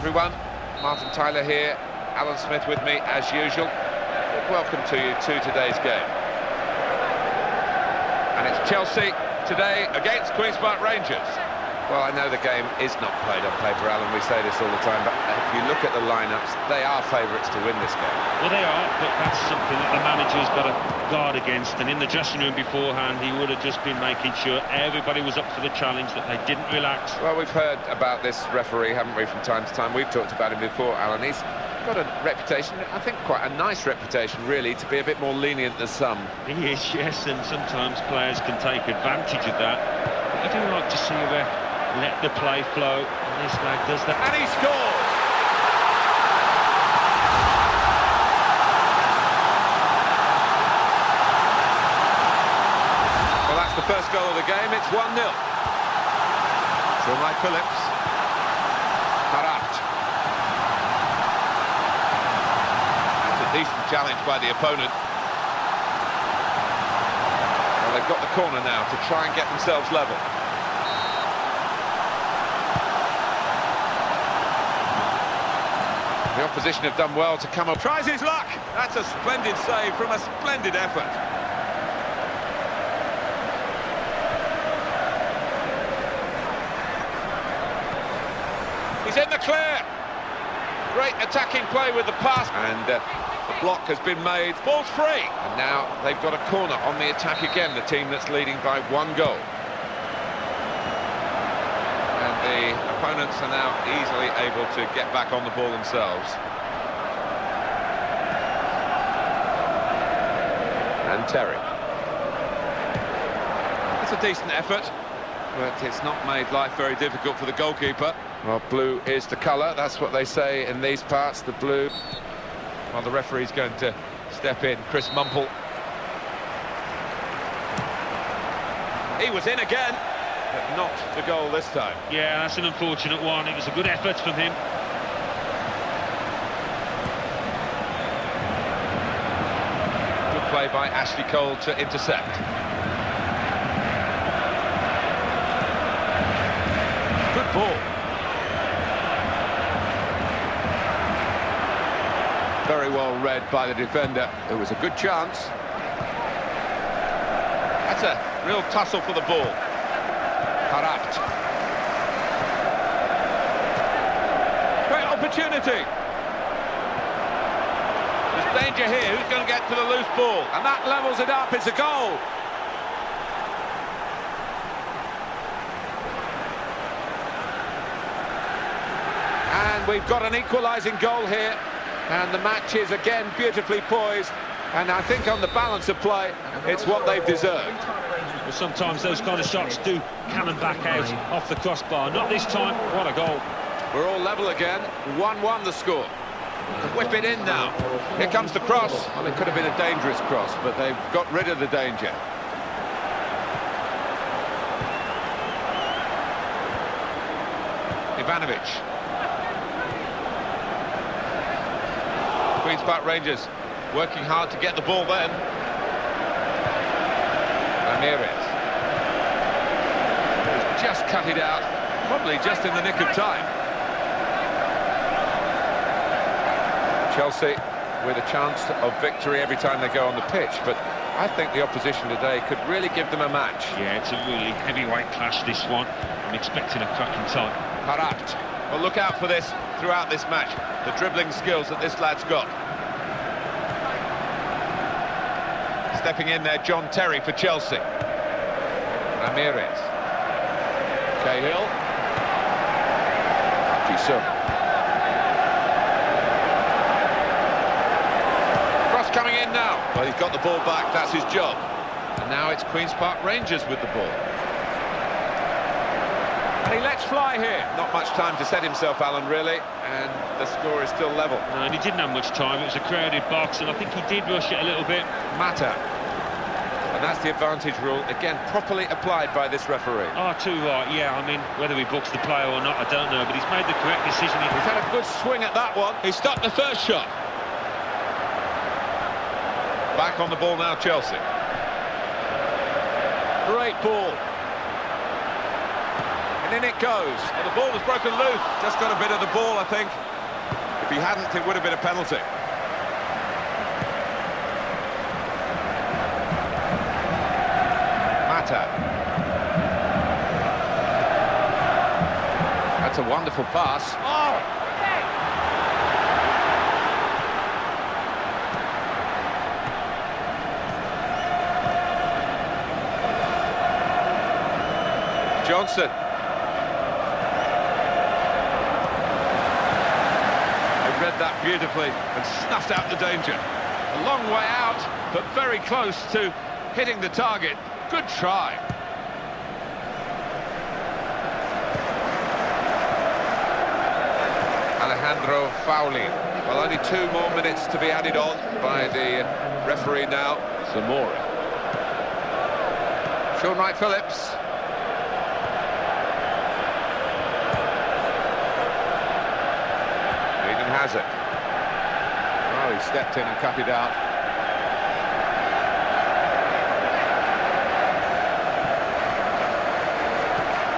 everyone. Martin Tyler here, Alan Smith with me as usual. Welcome to you to today's game. And it's Chelsea today against Queen's Park Rangers. Well, I know the game is not played on paper, Alan, we say this all the time, but if you look at the lineups, they are favourites to win this game. Well, they are, but that's something that the manager's got to guard against, and in the dressing room beforehand, he would have just been making sure everybody was up for the challenge, that they didn't relax. Well, we've heard about this referee, haven't we, from time to time. We've talked about him before, Alan. He's got a reputation, I think quite a nice reputation, really, to be a bit more lenient than some. He is, yes, and sometimes players can take advantage of that. But I do like to see a ref let the play flow, and this lad does that. And he scores! Well, that's the first goal of the game. It's 1-0. Shaun Wright-Phillips. Taarabt. That's a decent challenge by the opponent. Well, they've got the corner now to try and get themselves level. The opposition have done well to come up. Tries his luck. That's a splendid save from a splendid effort. He's in the clear. Great attacking play with the pass. And uh, the block has been made. Ball's free. And now they've got a corner on the attack again, the team that's leading by one goal. And the opponents are now easily able to get back on the ball themselves. And Terry. It's a decent effort, but it's not made life very difficult for the goalkeeper. Well, blue is the colour, that's what they say in these parts, the blue. Well, the referee's going to step in, Chris Mumple. He was in again, but not the goal this time. Yeah, that's an unfortunate one. It was a good effort from him. Good play by Ashley Cole to intercept. Good ball. Very well read by the defender. It was a good chance. That's a real tussle for the ball. Taarabt. Great opportunity. There's danger here. Who's going to get to the loose ball? And that levels it up. It's a goal. And we've got an equalising goal here. And the match is again beautifully poised. And I think on the balance of play, it's what they've deserved. Well, sometimes those kind of shots do cannon back out off the crossbar. Not this time. What a goal. We're all level again. 1-1 the score. Whip it in now. Here comes the cross. Well, it could have been a dangerous cross, but they've got rid of the danger. Ivanovic. Queen's Park Rangers working hard to get the ball then. Ramires. He's just cut it out, probably just in the nick of time. Chelsea with a chance of victory every time they go on the pitch, but I think the opposition today could really give them a match. Yeah, it's a really heavyweight clash, this one. I'm expecting a cracking time. Taarabt. Well, look out for this throughout this match, the dribbling skills that this lad's got. Stepping in there, John Terry for Chelsea. Ramires. Cahill. Jisoo. Cross coming in now. Well, he's got the ball back, that's his job. And now it's Queen's Park Rangers with the ball. And he lets fly here. Not much time to set himself, Alan, really, and the score is still level. No, and he didn't have much time. It was a crowded box, and I think he did rush it a little bit. Mata. And that's the advantage rule, again, properly applied by this referee. Ah, oh, too right, yeah. I mean, whether he books the player or not, I don't know, but he's made the correct decision. He's had a good swing at that one. He stopped the first shot. Back on the ball now, Chelsea. Great ball. And in it goes. The ball was broken loose. Just got a bit of the ball, I think. If he hadn't, it would have been a penalty. Mata. That's a wonderful pass. Oh! Johnson. They read that beautifully and snuffed out the danger. A long way out, but very close to hitting the target. Good try. Alejandro Faurlin. Well, only two more minutes to be added on by the referee now, Zamora. Shaun Wright-Phillips has it. Oh, he stepped in and cut it out.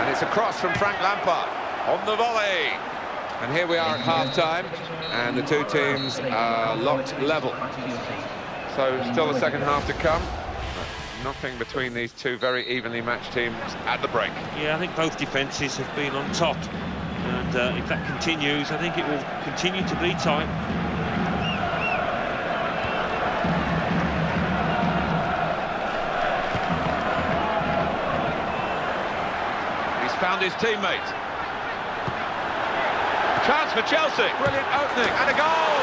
And it's a cross from Frank Lampard on the volley. And here we are at half-time, and the two teams are locked level. So still the second half to come. Nothing between these two very evenly matched teams at the break. Yeah, I think both defences have been on top. And uh, if that continues, I think it will continue to be tight. He's found his teammate. Chance for Chelsea. Brilliant opening and a goal.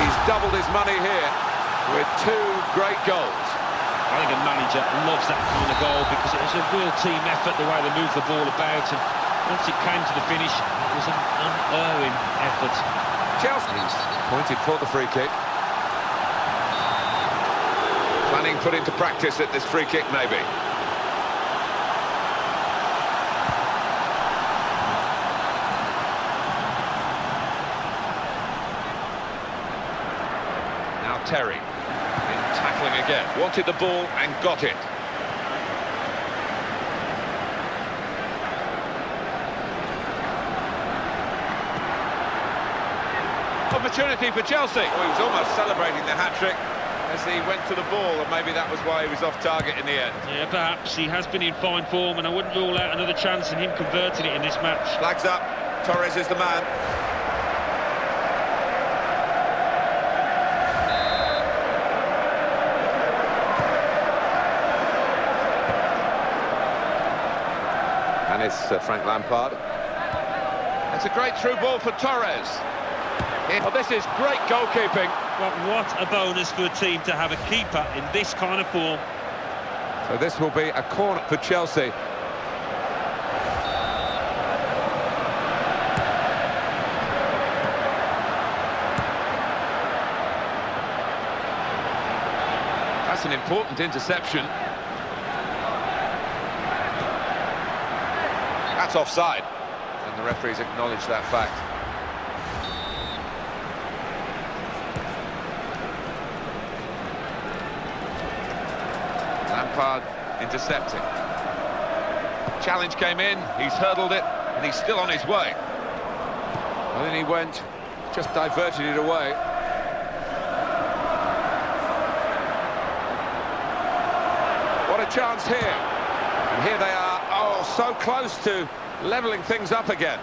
He's doubled his money here with two great goals. I think a manager loves that kind of goal because it was a real team effort, the way they moved the ball about, and once it came to the finish, it was an unerring effort. Chelsea's pointed for the free kick. Planning put into practice at this free kick, maybe. Now Terry tackling again. Wanted the ball and got it. Opportunity for Chelsea. Oh, he was almost celebrating the hat-trick as he went to the ball, and maybe that was why he was off target in the end. Yeah, perhaps. He has been in fine form, and I wouldn't rule out another chance in him converting it in this match. Flags up. Torres is the man. Frank Lampard. It's a great through ball for Torres. Oh, this is great goalkeeping. Well, what a bonus for a team to have a keeper in this kind of form. So this will be a corner for Chelsea. That's an important interception. Offside. And the referees acknowledge that fact. Lampard intercepting. Challenge came in, he's hurdled it, and he's still on his way. And then he went, just diverted it away. What a chance here. And here they are, so close to levelling things up again.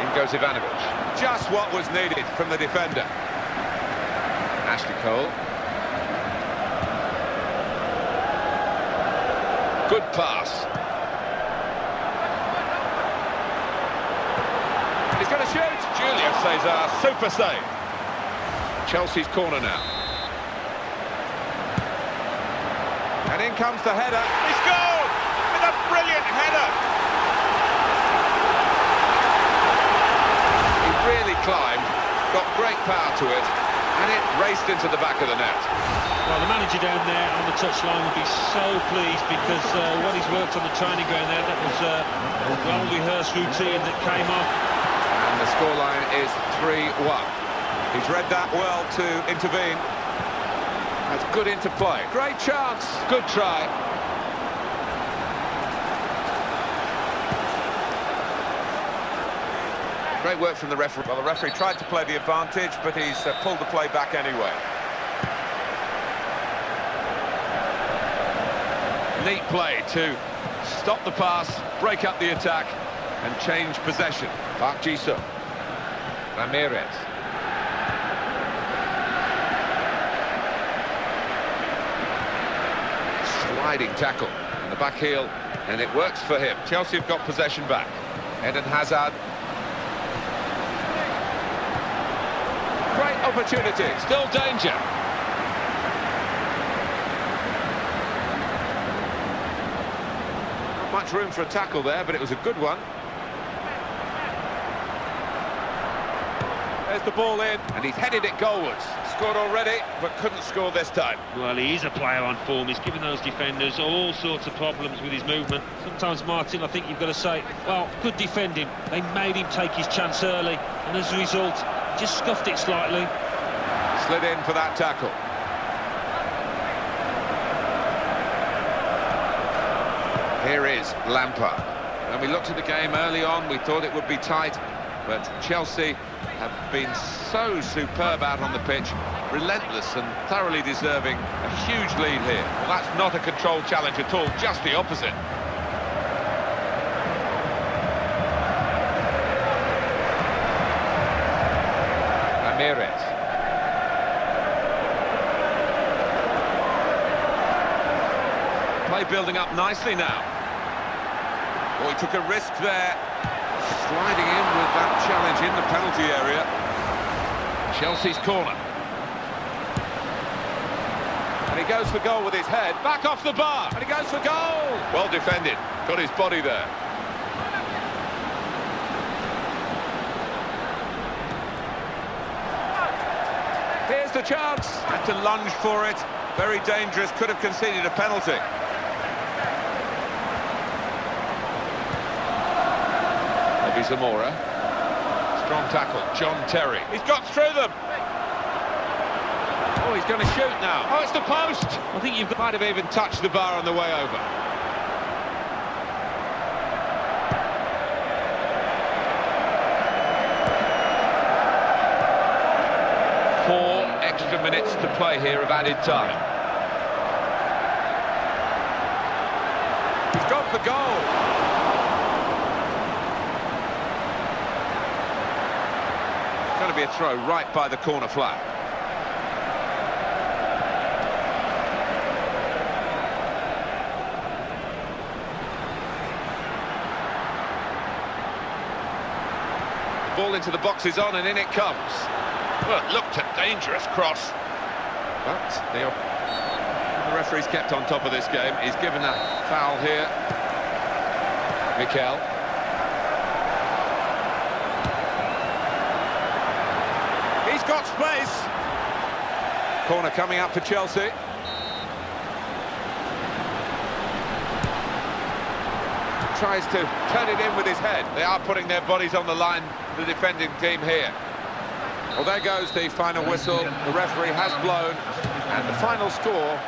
In goes Ivanovic. Just what was needed from the defender. Ashley Cole. Good pass. He's going to shoot. Julio Cesar, super save. Chelsea's corner now. And in comes the header. He scored with a brilliant header. He really climbed, got great power to it, and it raced into the back of the net. Well, the manager down there on the touchline would be so pleased because uh, what he's worked on the training ground there, that was uh, a well-rehearsed routine that came off. And the scoreline is 3-1. He's read that well to intervene. That's good interplay. Great chance. Good try. Great work from the referee. Well, the referee tried to play the advantage, but he's uh, pulled the play back anyway. Neat play to stop the pass, break up the attack, and change possession. Park Ji-sung. Ramires. Sliding tackle in the back heel, and it works for him. Chelsea have got possession back. Eden Hazard Great opportunity, still danger. Not much room for a tackle there, but it was a good one. There's the ball in, and he's headed it goalwards. Scored already, but couldn't score this time. Well, he's a player on form. He's given those defenders all sorts of problems with his movement. Sometimes, Martin, I think you've got to say, well, good defending. They made him take his chance early, and as a result, just scuffed it slightly. Slid in for that tackle. Here is Lampard. When we looked at the game early on, we thought it would be tight, but Chelsea have been so superb out on the pitch, relentless and thoroughly deserving a huge lead here. Well, that's not a controlled challenge at all, just the opposite. Ramires. Play building up nicely now. Oh, he took a risk there. Sliding in with that challenge in the penalty area. Chelsea's corner. And he goes for goal with his head. Back off the bar. And he goes for goal. Well defended. Got his body there. Here's the chance. Had to lunge for it. Very dangerous. Could have conceded a penalty. Bobby Zamora. Strong tackle. John Terry. He's got through them. He's going to shoot now. Oh, it's the post. I think you might have even touched the bar on the way over. Four extra minutes to play here of added time. He's gone for goal. Going to be a throw right by the corner flag. Ball into the box is on and in it comes. Well, it looked a dangerous cross. But the, the referee's kept on top of this game. He's given a foul here. Mikel. He's got space. Corner coming up for Chelsea. Tries to turn it in with his head. They are putting their bodies on the line, the defending team here. Well, there goes the final whistle. The referee has blown, and the final score